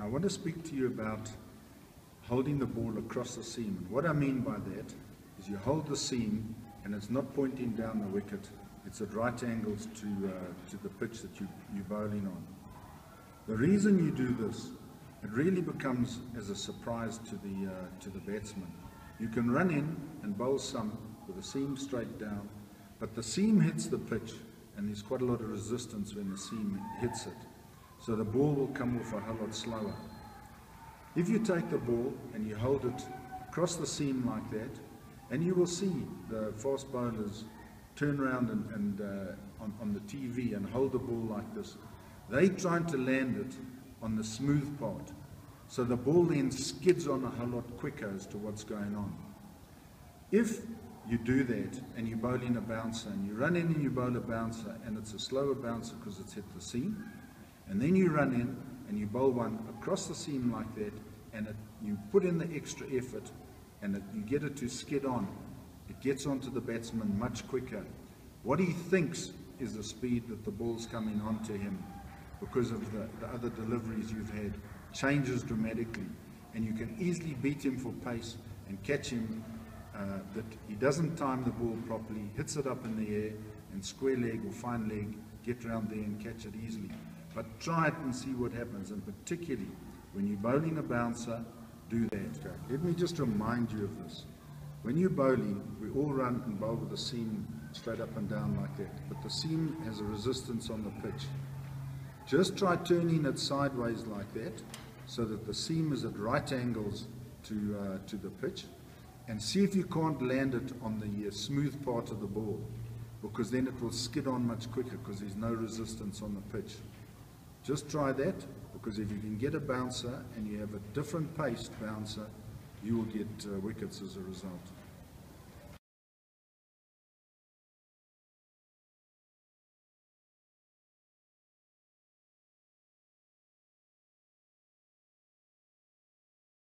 Now I want to speak to you about holding the ball across the seam. And what I mean by that is you hold the seam and it's not pointing down the wicket. It's at right angles to, uh, to the pitch that you, you're bowling on. The reason you do this, it really becomes as a surprise to the, uh, to the batsman. You can run in and bowl some with the seam straight down, but the seam hits the pitch and there's quite a lot of resistance when the seam hits it. So the ball will come off a whole lot slower. If you take the ball and you hold it across the seam like that, and you will see the fast bowlers turn around and, and uh, on, on the TV and hold the ball like this. they're trying to land it on the smooth part. So the ball then skids on a whole lot quicker as to what's going on. If you do that and you bowl in a bouncer and you run in and you bowl a bouncer and it's a slower bouncer because it's hit the seam, and then you run in and you bowl one across the seam like that and it, you put in the extra effort and it, you get it to skid on, it gets onto the batsman much quicker. What he thinks is the speed that the ball's coming onto him because of the, the other deliveries you've had changes dramatically and you can easily beat him for pace and catch him uh, that he doesn't time the ball properly, hits it up in the air and square leg or fine leg, get round there and catch it easily. But try it and see what happens and particularly when you're bowling a bouncer, do that. Let me just remind you of this. When you're bowling, we all run and bowl with the seam straight up and down like that. But the seam has a resistance on the pitch. Just try turning it sideways like that so that the seam is at right angles to, uh, to the pitch and see if you can't land it on the uh, smooth part of the ball because then it will skid on much quicker because there's no resistance on the pitch. Just try that because if you can get a bouncer and you have a different paced bouncer, you will get uh, wickets as a result.